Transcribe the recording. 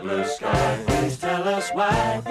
blue sky. Please tell us why